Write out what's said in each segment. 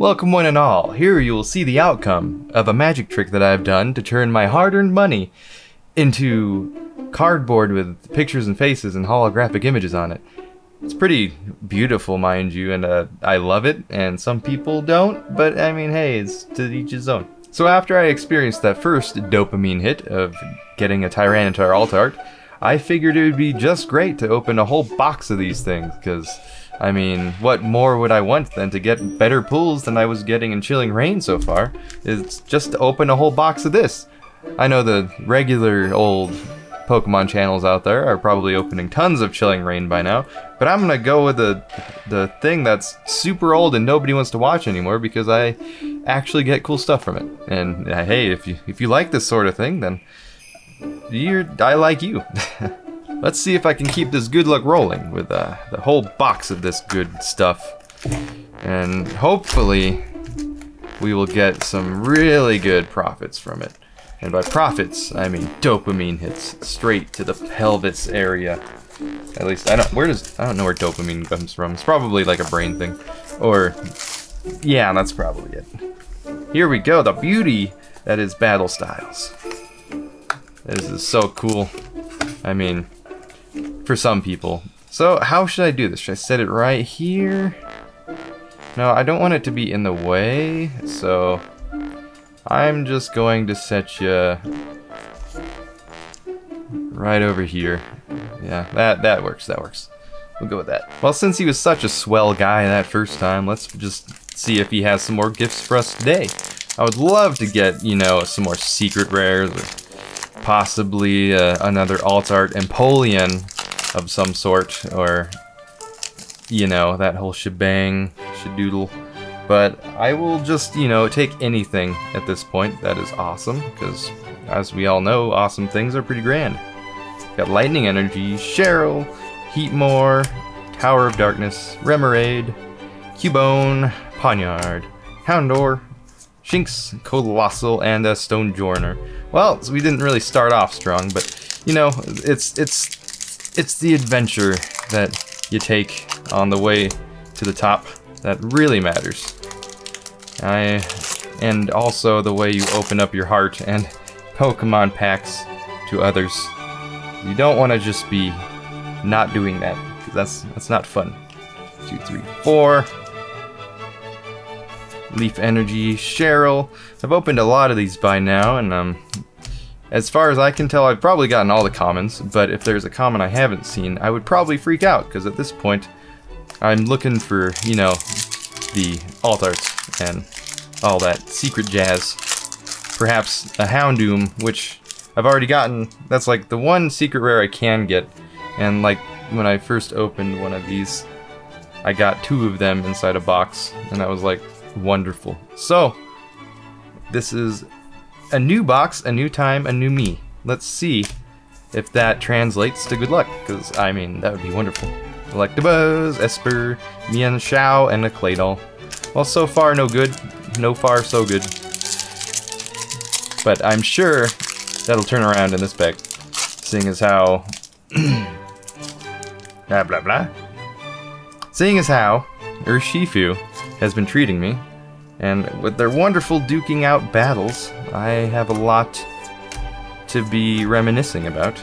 Welcome one and all. Here you will see the outcome of a magic trick that I've done to turn my hard-earned money into cardboard with pictures and faces and holographic images on it. It's pretty beautiful, mind you, and uh, I love it, and some people don't, but I mean, hey, it's to each his own. So after I experienced that first dopamine hit of getting a Tyranitar alt art, I figured it would be just great to open a whole box of these things, because, I mean, what more would I want than to get better pulls than I was getting in Chilling Reign so far? It's just to open a whole box of this. I know the regular old Pokemon channels out there are probably opening tons of Chilling Reign by now, but I'm gonna go with the the thing that's super old and nobody wants to watch anymore because I actually get cool stuff from it. And uh, hey, if you if you like this sort of thing, then you're I like you. Let's see if I can keep this good luck rolling with uh, the whole box of this good stuff, and hopefully we will get some really good profits from it. And by profits, I mean dopamine hits straight to the pelvis area. At least I don't. Where does I don't know where dopamine comes from. It's probably like a brain thing, or yeah, that's probably it. Here we go. The beauty that is battle styles. This is so cool. I mean, for some people. So how should I do this? Should I set it right here? No, I don't want it to be in the way, so I'm just going to set you right over here. Yeah, that, that works, that works. We'll go with that. Well, since he was such a swell guy that first time, let's just see if he has some more gifts for us today. I would love to get, you know, some more secret rares or possibly uh, another alt art Empoleon of some sort or, you know, that whole shebang, shadoodle. But I will just, you know, take anything at this point that is awesome, because as we all know, awesome things are pretty grand. Got Lightning Energy, Cheryl, Heatmor, Tower of Darkness, Remoraid, Cubone, Pawniard, Houndour, Shinx, Coalossal, and a Stonjourner. Well, we didn't really start off strong, but you know, it's it's it's the adventure that you take on the way to the top that really matters. I, and also the way you open up your heart and Pokemon packs to others. You don't want to just be not doing that, because that's, that's not fun. Two, three, four. Leaf Energy, Cheryl. I've opened a lot of these by now, and um, as far as I can tell, I've probably gotten all the commons, but if there's a common I haven't seen, I would probably freak out, because at this point, I'm looking for, you know, the alt arts and all that secret jazz. Perhaps a Houndoom, which I've already gotten. That's like the one secret rare I can get. And like when I first opened one of these, I got two of them inside a box, and that was like wonderful. So, this is a new box, a new time, a new me. Let's see if that translates to good luck, because I mean, that would be wonderful. Electabuzz, Espurr, Mienshao, and a Claydol. Well, so far no good. No far so good. But I'm sure that'll turn around in this pack, seeing as how... blah blah blah. Seeing as how Urshifu has been treating me, and with their wonderful duking out battles, I have a lot to be reminiscing about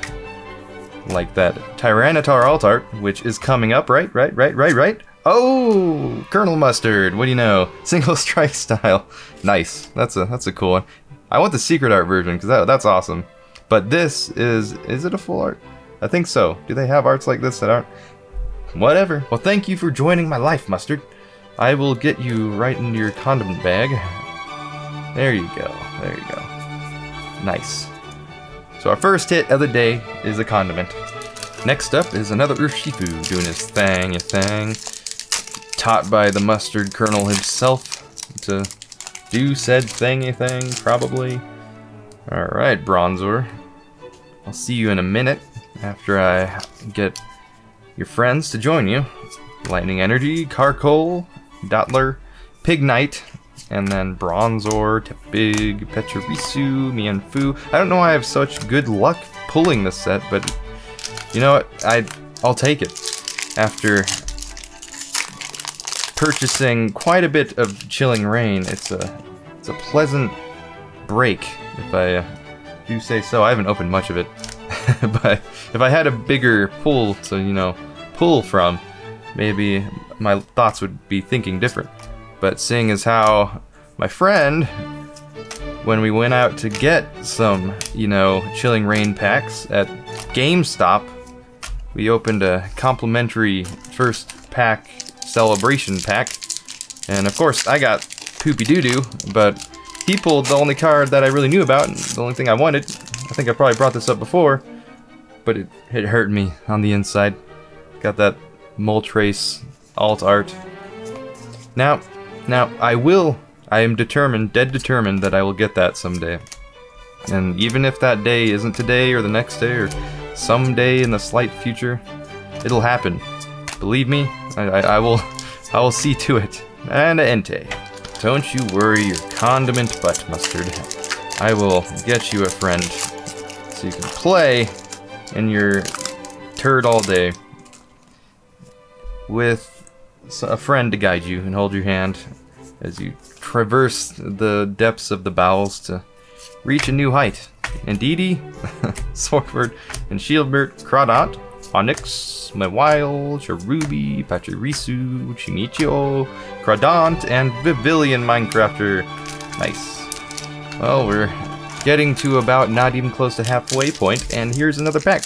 like that Tyranitar Altart, which is coming up, right? Right, right, right, right? Oh, Colonel Mustard, what do you know? Single strike style. Nice. That's a that's a cool one. I want the secret art version because that, that's awesome. But this is is it a full art? I think so. Do they have arts like this that aren't? Whatever. Well, thank you for joining my life, Mustard. I will get you right into your condiment bag. There you go. There you go. Nice. So our first hit of the day is a condiment. Next up is another Urshifu doing his thing, his thing. Taught by the mustard colonel himself to do said thingy thing, probably. Alright, Bronzor. I'll see you in a minute after I get your friends to join you. Lightning Energy, Carkol, Dottler, Pignite, and then Bronzor, Tepig, Pachirisu, Mienfoo. I don't know why I have such good luck pulling this set, but you know what? I, I'll take it. After purchasing quite a bit of Chilling Reign. It's a it's a pleasant break, if I uh, do say so. I haven't opened much of it, but if I had a bigger pool to you know pull from, maybe my thoughts would be thinking different. But seeing as how my friend, when we went out to get some, you know, Chilling Reign packs at GameStop, we opened a complimentary first pack celebration pack. And of course, I got Poopy Doo Doo, but he pulled the only card that I really knew about, and the only thing I wanted. I think I probably brought this up before, but it, it hurt me on the inside. Got that Moltres alt art. Now, now, I will, I am determined, dead determined that I will get that someday. And even if that day isn't today or the next day or someday in the slight future, it'll happen. Believe me, I, I, I will, I will see to it. And Entei, don't you worry your condiment butt mustard. I will get you a friend so you can play in your turd all day with a friend to guide you and hold your hand as you traverse the depths of the bowels to reach a new height. Indeedy, Sordward, and Shielbert, Crawdaunt, Onix, Mawile, Cherubi, Pachirisu, Chimecho, Crawdaunt, and Vivillon Minecrafter. Nice. Well, we're getting to about not even close to halfway point, and here's another pack.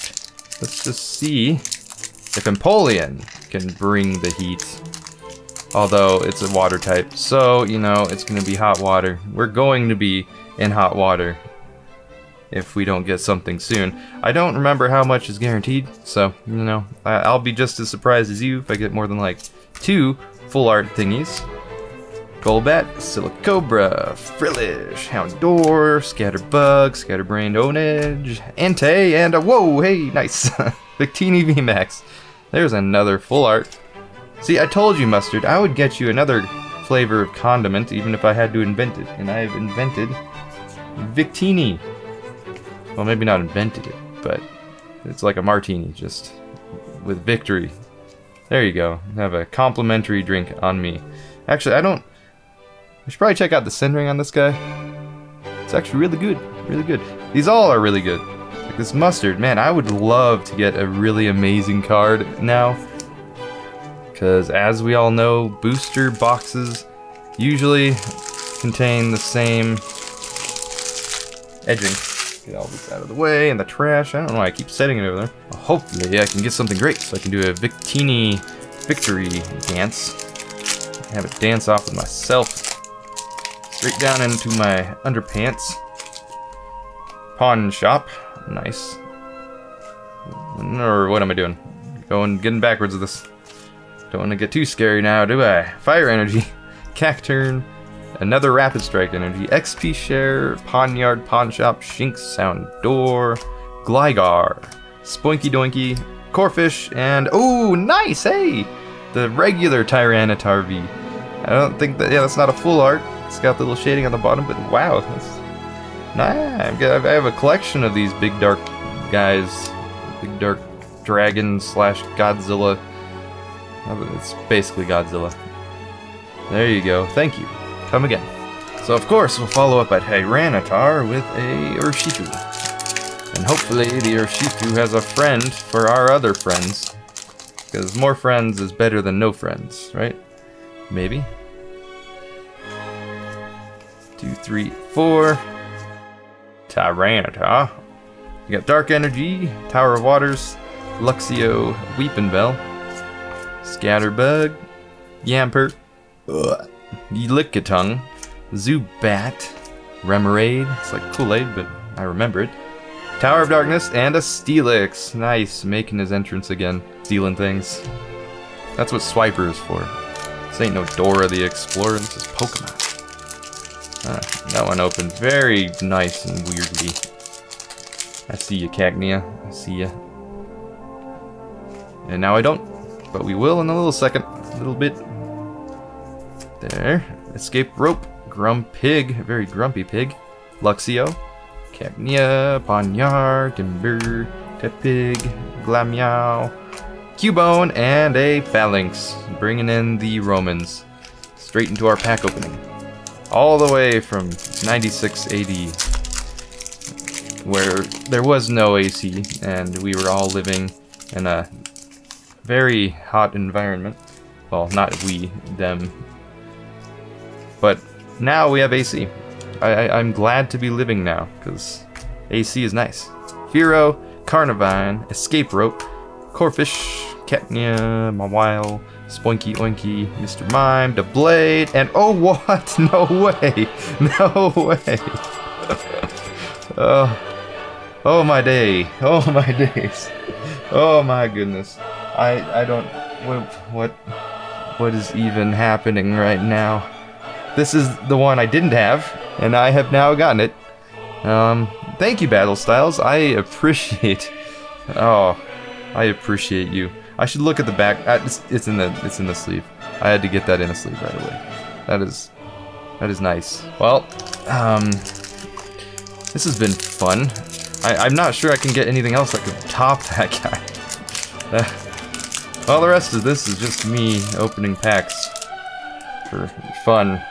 Let's just see if Empoleon can bring the heat. Although it's a water type, so, you know, it's going to be hot water. We're going to be in hot water if we don't get something soon. I don't remember how much is guaranteed, so, you know, I'll be just as surprised as you if I get more than like two full art thingies. Golbat, Silicobra, Frillish, Houndour, Scatterbug, Scatterbrained Honedge, Entei, and a whoa, hey, nice, Victini VMAX. There's another full art. See, I told you, Mustard, I would get you another flavor of condiment even if I had to invent it, and I have invented Victini. Well, maybe not invented it, but it's like a martini, just with victory. There you go. Have a complimentary drink on me. Actually, I don't I should probably check out the centering on this guy. It's actually really good. Really good. These all are really good. Like this mustard, man, I would love to get a really amazing card now. Because as we all know, booster boxes usually contain the same edging. Get all this out of the way and the trash. I don't know why I keep setting it over there. Well, hopefully I can get something great so I can do a Victini victory dance. Have it dance off with myself Straight down into my underpants. Pawn shop. Nice. Or what am I doing? Going, getting backwards with this. Don't want to get too scary now, do I? Fire energy. Cacturne. Another rapid strike energy. XP share. Pawn yard, pawn shop. Shinx sound door. Gligar. Spoinky doinky. Corphish. And, oh, nice, hey! The regular Tyranitar V. I don't think that, yeah, that's not a full art. It's got the little shading on the bottom, but wow, that's nah. I have a collection of these big dark guys, big dark dragon slash Godzilla. It's basically Godzilla. There you go. Thank you. Come again. So of course we'll follow up at Tyranitar with a Urshifu. And hopefully the Urshifu has a friend for our other friends. Because more friends is better than no friends, right? Maybe? two, three, four. Tyranitar. You got Dark Energy, Tower of Waters, Luxio, Weepinbell, Scatterbug, Yamper, Lickitung, Zubat, Remoraid. It's like Kool-Aid, but I remember it. Tower of Darkness, and a Steelix. Nice, making his entrance again. Stealing things. That's what Swiper is for. This ain't no Dora the Explorer, this is Pokemon. That one opened very nice and weirdly. I see you, Cacnea. I see you. And now I don't, but we will in a little second. A little bit. There. Escape rope. Grump pig, Very grumpy pig. Luxio. Cacnea. Pawniard. Timburr. Tepig. Glameow. Cubone, and a Phalanx, bringing in the Romans straight into our pack opening. All the way from 96 AD, where there was no AC, and we were all living in a very hot environment. Well, not we, them. But now we have AC. I, I, am glad to be living now, because AC is nice. Fearow, Carnivine, Escape Rope, Corphish, Cacnea, Mawile, Spoinky Oinky, Mr. Mime, the Blade, and oh what? No way! No way! oh, oh my day! Oh my days! Oh my goodness! I I don't what what what is even happening right now? This is the one I didn't have, and I have now gotten it. Um, thank you, Battle Styles. I appreciate. Oh, I appreciate you. I should look at the back. Uh, it's, it's in the it's in the sleeve. I had to get that in a sleeve right away. That is that is nice. Well, um, this has been fun. I, am not sure I can get anything else that could top that guy. Well, the rest of this is just me opening packs for fun.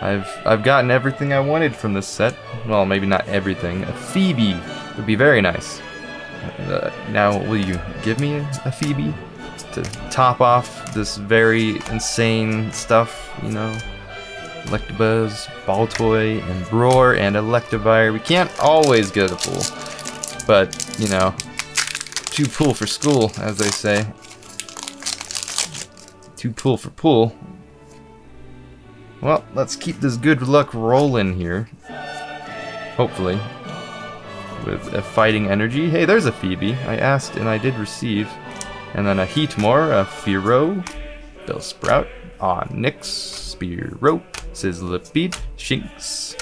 I've I've gotten everything I wanted from this set. Well, maybe not everything. A Phoebe would be very nice. Uh, now, will you give me a, Phoebe to top off this very insane stuff? You know, Electabuzz, Baltoy, and Roar, and Electivire. We can't always get a pull, but you know, too pull for school, as they say. Too pull for pull. Well, let's keep this good luck rolling here. Hopefully. With a fighting energy. Hey, there's a Phoebe. I asked and I did receive. And then a Heatmor, a Fearow, Bellsprout, Onix, Spearow, Sizzlipede, Shinx,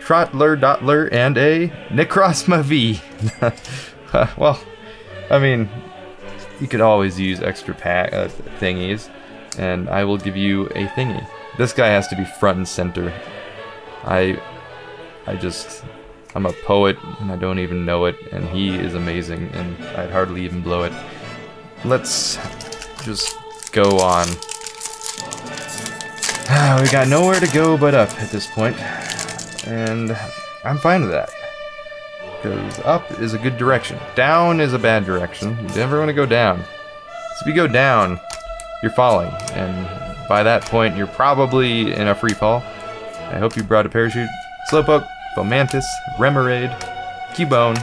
Trotler, Dottler, and a Necrozma V. well, I mean, you could always use extra pack uh, thingies, and I will give you a thingy. This guy has to be front and center. I, I just, I'm a poet and I don't even know it, and he is amazing, and I'd hardly even blow it. Let's just go on. we got nowhere to go but up at this point, and I'm fine with that. Because up is a good direction. Down is a bad direction. You never want to go down. So if you go down, you're falling, and by that point, you're probably in a free fall. I hope you brought a parachute. Slowpoke, Fomantis, Remoraid, Cubone,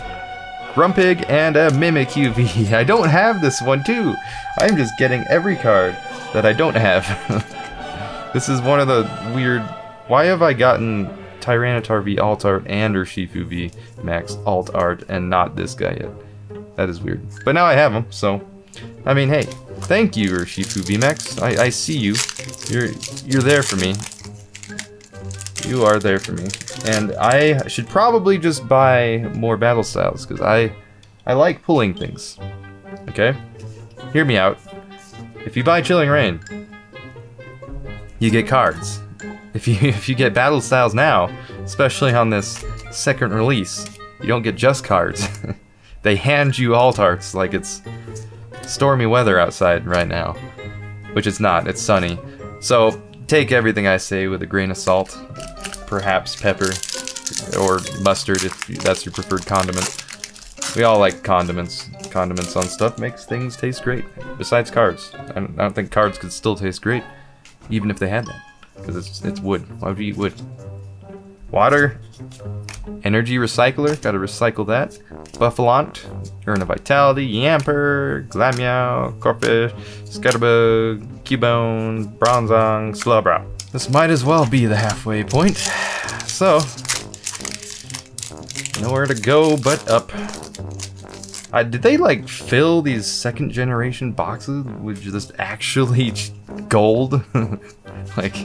Grumpig, and a Mimikyu I don't have this one too. I'm just getting every card that I don't have. this is one of the weird... Why have I gotten Tyranitar V Alt Art and Urshifu V Max Alt Art and not this guy yet? That is weird. But now I have them, so... I mean, hey, thank you, Urshifu VMAX. I, I see you. You're you're there for me. You are there for me. And I should probably just buy more battle styles, because I I like pulling things. Okay? Hear me out. If you buy Chilling Reign, you get cards. If you if you get battle styles now, especially on this second release, you don't get just cards. they hand you alt arts like it's stormy weather outside right now. Which it's not, it's sunny. So take everything I say with a grain of salt, perhaps pepper, or mustard if that's your preferred condiment. We all like condiments. Condiments on stuff makes things taste great. Besides cards. I don't, think cards could still taste great, even if they had that. Because it's, it's wood. Why would you eat wood? Water, energy recycler, gotta recycle that. Bouffalant, Urn of Vitality, Yamper, Glameow, Corphish, Scatterbug, Cubone, Bronzong, Slowbro. This might as well be the halfway point. So, nowhere to go but up. Uh, did they like fill these second generation boxes with just actually gold? like,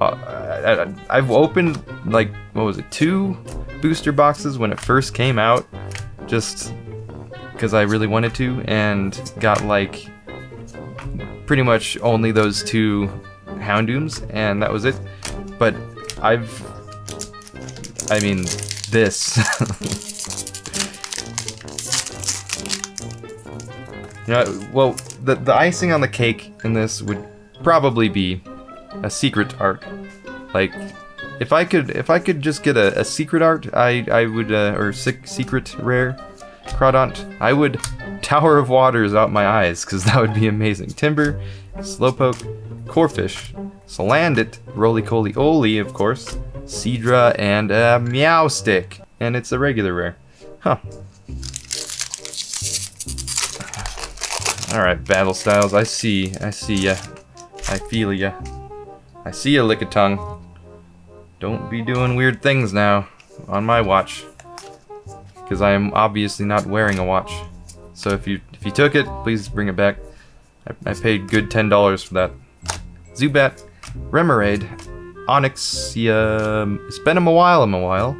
uh, I, have opened like what was it, two booster boxes when it first came out, just because I really wanted to, and got like pretty much only those two Houndooms, and that was it. But I've, I mean, this. You know, well, the the icing on the cake in this would probably be a secret art. Like, if I could, if I could just get a, a secret art, I I would, uh, or sec- secret rare Crawdaunt, I would Tower of Waters out my eyes, because that would be amazing. Timburr, Slowpoke, Corphish, Salandit, Roly Coly Oly, of course, Seadra, and a Meowstic. And it's a regular rare. Huh. Alright, Battle Styles, I see, I see ya. I feel ya. I see ya, Lickitung. Don't be doing weird things now, on my watch. Because I am obviously not wearing a watch. So if you if you took it, please bring it back. I, I paid good $10 for that. Zubat, Remoraid, Onixia, it's been a while, in a while.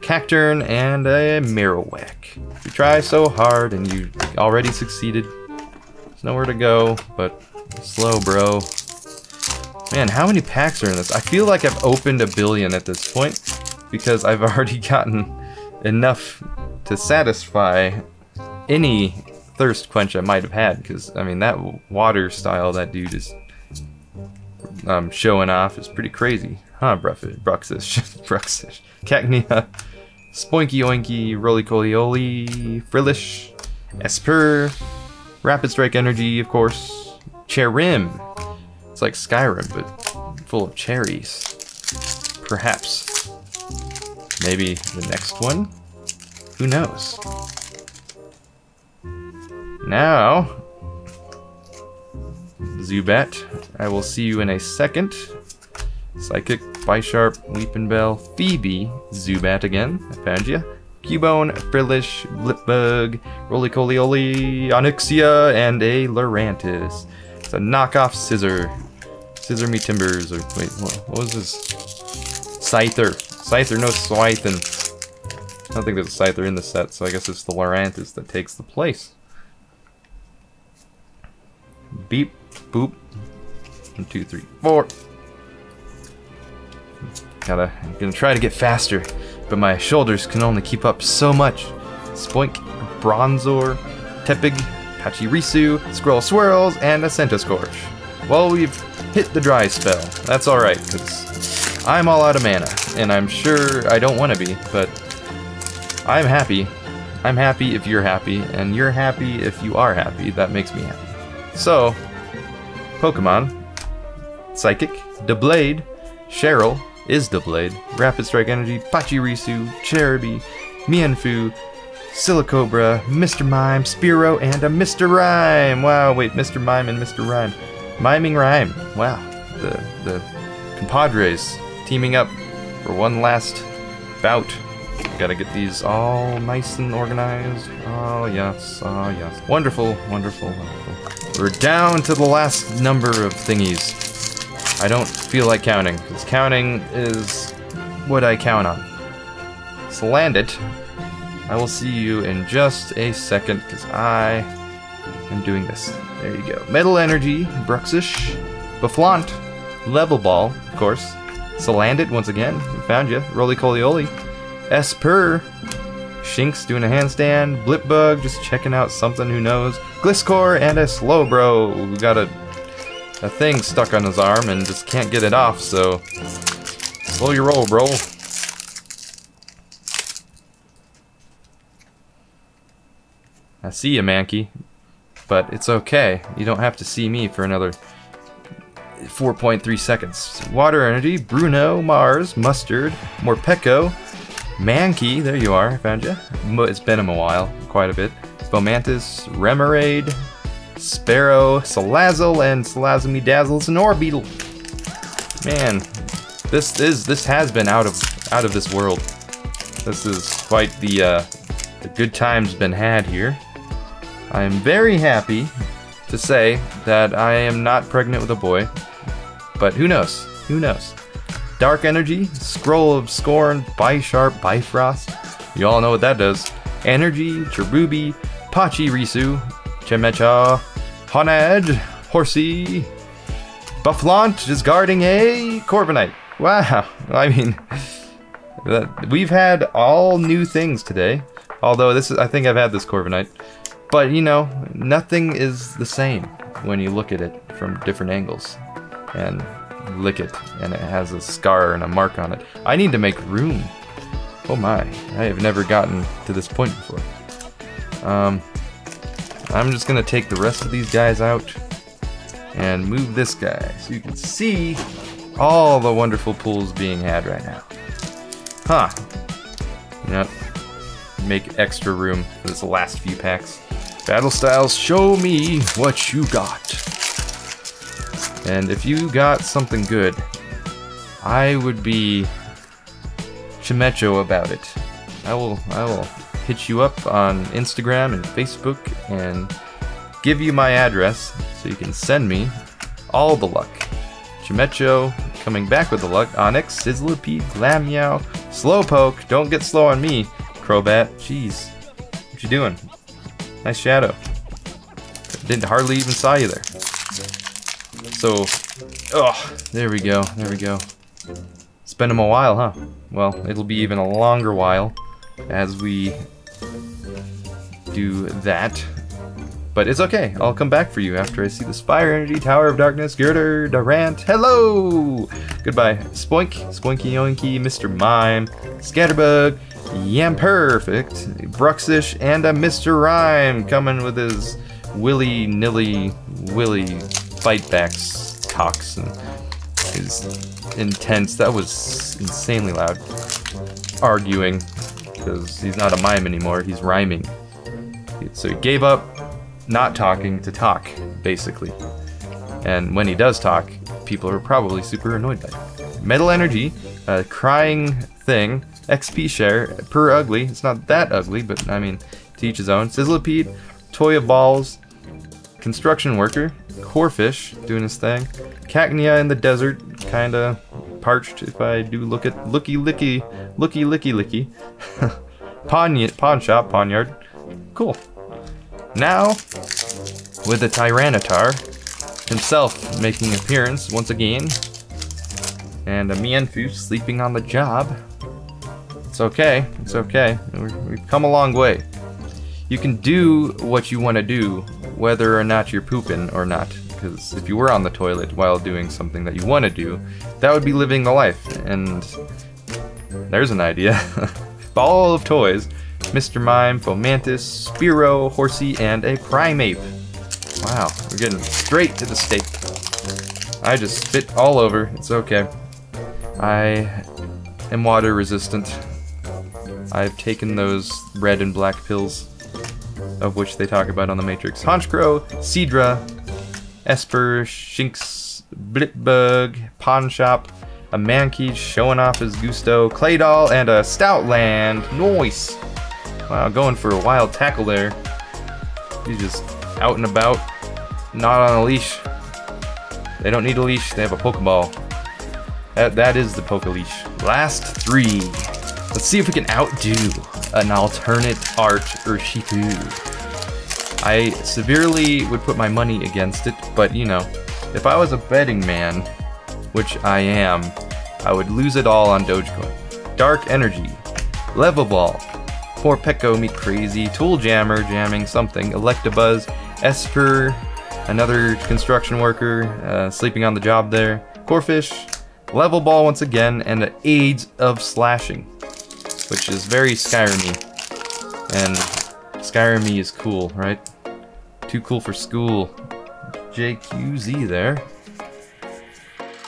Cacturne, and a Marowak. You try so hard and you already succeeded. There's nowhere to go, but slow, bro. Man, how many packs are in this? I feel like I've opened a billion at this point because I've already gotten enough to satisfy any thirst quench I might have had. Because, I mean, that water style that dude is um, showing off is pretty crazy. Huh, Bruxish, Bruxish, Cacnea, Spoinky Oinky, Roly Coly Oly, Frillish, Espurr, Rapid Strike Energy, of course, Cherrim. It's like Skyrim, but full of cherries. Perhaps. Maybe the next one? Who knows? Now, Zubat, I will see you in a second. Psychic, Bisharp, Weepinbell, Phoebe, Zubat again, I found you. Cubone, Frillish, Blipbug, Roly Coly Oly, Onixia, and a Lurantis. It's a knockoff Scizor. Scissor me timbers, or wait, what, what was this? Scyther. Scyther, no Scythin. I don't think there's a Scyther in the set, so I guess it's the Lurantis that takes the place. Beep, boop. One, two, three, four. Gotta, I'm gonna try to get faster, but my shoulders can only keep up so much. Spoink, Bronzor, Tepig, Pachirisu, Squirrel Swirls, and a Centiskorch. Well, we've hit the dry spell. That's alright, because I'm all out of mana, and I'm sure I don't want to be, but I'm happy. I'm happy if you're happy, and you're happy if you are happy. That makes me happy. So, Pokemon, Psychic, Doublade, Cheryl is Doublade, Rapid Strike Energy, Pachirisu, Cherubi, Mienfoo, Silicobra, Mr. Mime, Spearow, and a Mr. Rime. Wow, wait, Mr. Mime and Mr. Rime. Miming Rhyme. Wow, the, the compadres teaming up for one last bout. Gotta get these all nice and organized. Oh, yes, oh, yes. Wonderful, wonderful, wonderful. We're down to the last number of thingies. I don't feel like counting, because counting is what I count on. So land it. I will see you in just a second, because I am doing this. There you go. Metal Energy, Bruxish, Bouffalant, Level Ball, of course. Salandit once again. We found you. Roly Coly Oly. Espurr. Shinx doing a handstand. Blipbug just checking out something who knows. Gliscor and a Slowbro who got a a thing stuck on his arm and just can't get it off, so slow your roll, bro. I see you, Mankey. But it's okay. You don't have to see me for another 4.3 seconds. Water Energy, Bruno, Mars, Mustard, Morpeko, Mankey, there you are, I found you. It's been him a while, quite a bit. Fomantis, Remoraid, Sparrow, Salazzle, and Salazzle Dazzles and Orbeetle. Man, this is this has been out of out of this world. This is quite the uh, the good times been had here. I am very happy to say that I am not pregnant with a boy, but who knows? Who knows? Dark Energy, Scroll of Scorn, Bisharp, Bifrost. You all know what that does. Energy, Cherubi, Pachirisu, Chimecho, Honedge, Horsey, Bouffalant is guarding a Corviknight. Wow, I mean, we've had all new things today. Although this is, I think I've had this Corviknight. But you know, nothing is the same when you look at it from different angles and lick it, and it has a scar and a mark on it. I need to make room. Oh my, I have never gotten to this point before. Um, I'm just gonna take the rest of these guys out and move this guy so you can see all the wonderful pools being had right now. Huh. Yep. Make extra room for this last few packs. Battle Styles, show me what you got. And if you got something good, I would be chimecho about it. I will I will hit you up on Instagram and Facebook and give you my address so you can send me all the luck. Chimecho coming back with the luck. Onix, Sizzlipede, Glameow, Slowpoke. Don't get slow on me, Crobat. Jeez. What you doing? Nice shadow. Didn't hardly even saw you there. So, oh, there we go, there we go. It's been a while, huh? Well, it'll be even a longer while as we do that. But it's okay, I'll come back for you after I see this Fire Energy, Tower of Darkness, Girder, Durant, hello! Goodbye, Spoink, Spoinky Yoinky, Mr. Mime, Scatterbug, Yam Perfect, Bruxish, and a Mr. Rhyme coming with his willy nilly willy fight backs talks and his intense that was insanely loud arguing because he's not a mime anymore he's rhyming. So he gave up not talking to talk basically. And when he does talk people are probably super annoyed by it. Metal energy a crying thing XP share per ugly. It's not that ugly, but I mean, to each his own. Sizzlipede, Toya Balls, Construction Worker, Corphish doing his thing, Cacnea in the desert, kinda parched if I do look at looky licky, looky licky licky. pawn, pawn shop, pawn yard. Cool. Now, with the Tyranitar himself making appearance once again, and a Mienfoo sleeping on the job. It's okay. It's okay. We've come a long way. You can do what you want to do, whether or not you're pooping or not. Because if you were on the toilet while doing something that you want to do, that would be living the life. And there's an idea. Ball of toys. Mr. Mime, Fomantis, Spiro, Horsey, and a Primeape. Wow, we're getting straight to the steak. I just spit all over. It's okay. I am water resistant. I've taken those red and black pills, of which they talk about on the Matrix. Honchkrow, Seadra, Espurr, Shinx, Blipbug, Pawn Shop, a Mankey showing off his Gusto, Claydol, and a Stoutland. Noise! Wow, going for a wild tackle there. He's just out and about, not on a leash. They don't need a leash, they have a Pokeball. That, that is the Poke Leash. Last three. Let's see if we can outdo an alternate art Urshifu. I severely would put my money against it, but you know, if I was a betting man, which I am, I would lose it all on Dogecoin. Dark Energy, Level Ball, Poor Pecco Me Crazy, Tool Jammer jamming something, Electabuzz, Espurr, another construction worker uh, sleeping on the job there, Corphish, Level Ball once again, and an AIDS of Slashing which is very Skyrim-y. And Skyrim-y is cool, right? Too cool for school. JQZ there.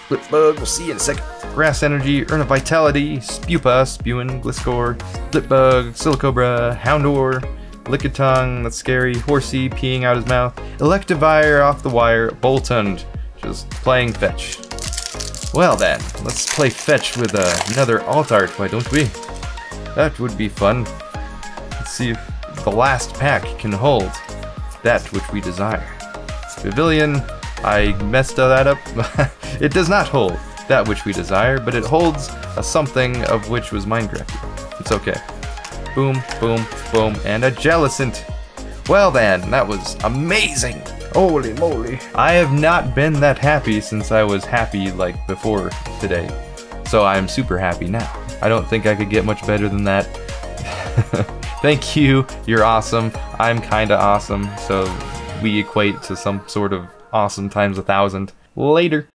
Blipbug, we'll see you in a second. Grass Energy, Urn of Vitality, Spewpa, Spewing, Gliscor, Blipbug, Silicobra, Houndour, Lickitung, that's scary, Horsey, peeing out his mouth, Electivire off the wire, Boltund, just playing fetch. Well then, let's play fetch with uh, another alt art, why don't we? That would be fun. Let's see if the last pack can hold that which we desire. Pavilion, I messed that up. it does not hold that which we desire, but it holds a something of which was Minecraft. It's okay. Boom, boom, boom, and a Jellicent. Well then, that was amazing! Holy moly. I have not been that happy since I was happy like before today. So I'm super happy now. I don't think I could get much better than that. Thank you. You're awesome. I'm kinda awesome. So we equate to some sort of awesome times a thousand. Later.